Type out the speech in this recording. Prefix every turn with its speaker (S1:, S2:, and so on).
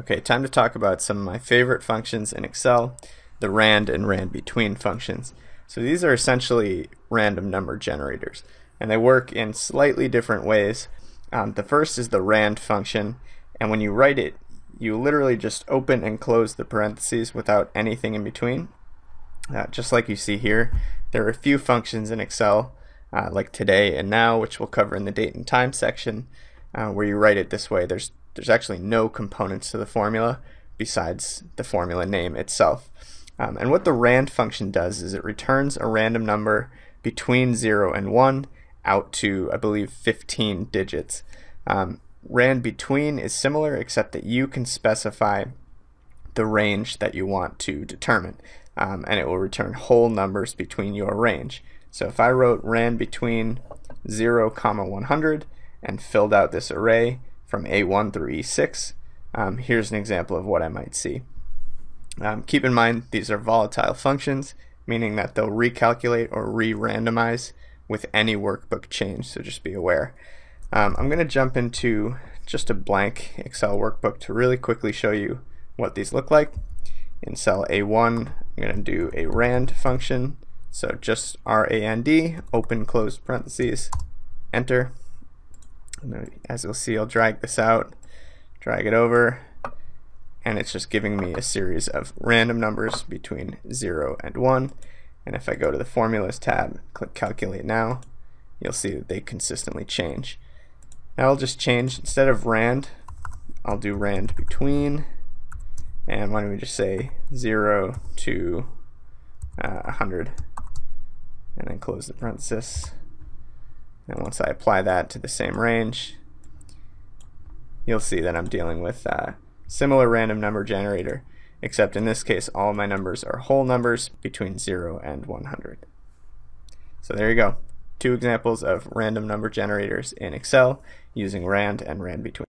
S1: Okay, time to talk about some of my favorite functions in Excel, the rand and rand between functions. So these are essentially random number generators, and they work in slightly different ways. Um, the first is the rand function, and when you write it, you literally just open and close the parentheses without anything in between. Uh, just like you see here, there are a few functions in Excel, uh, like today and now, which we'll cover in the date and time section, uh, where you write it this way. There's there's actually no components to the formula besides the formula name itself. Um, and what the rand function does is it returns a random number between 0 and 1 out to, I believe, 15 digits. Um, rand between is similar except that you can specify the range that you want to determine um, and it will return whole numbers between your range. So if I wrote rand between 0 comma 100 and filled out this array, from A1 through E6. Um, here's an example of what I might see. Um, keep in mind these are volatile functions, meaning that they'll recalculate or re-randomize with any workbook change, so just be aware. Um, I'm going to jump into just a blank Excel workbook to really quickly show you what these look like. In cell A1, I'm going to do a rand function, so just R-A-N-D, open close parentheses, enter. As you'll see, I'll drag this out, drag it over, and it's just giving me a series of random numbers between 0 and 1. And if I go to the Formulas tab, click Calculate Now, you'll see that they consistently change. Now I'll just change, instead of rand, I'll do rand between, and why don't we just say 0 to uh, 100, and then close the parenthesis. And once I apply that to the same range, you'll see that I'm dealing with a similar random number generator, except in this case all my numbers are whole numbers between 0 and 100. So there you go. Two examples of random number generators in Excel using rand and rand between.